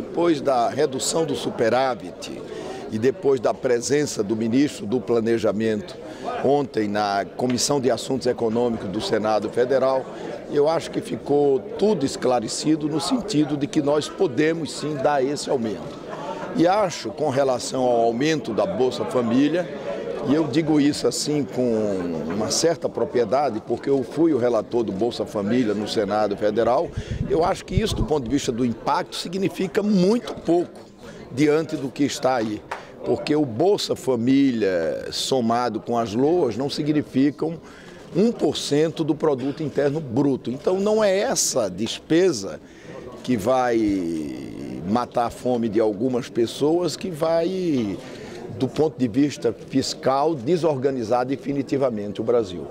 Depois da redução do superávit e depois da presença do ministro do Planejamento ontem na Comissão de Assuntos Econômicos do Senado Federal, eu acho que ficou tudo esclarecido no sentido de que nós podemos sim dar esse aumento. E acho, com relação ao aumento da Bolsa Família, e eu digo isso assim com uma certa propriedade, porque eu fui o relator do Bolsa Família no Senado Federal, eu acho que isso, do ponto de vista do impacto, significa muito pouco diante do que está aí. Porque o Bolsa Família somado com as loas não significam 1% do produto interno bruto. Então não é essa despesa que vai matar a fome de algumas pessoas que vai, do ponto de vista fiscal, desorganizar definitivamente o Brasil.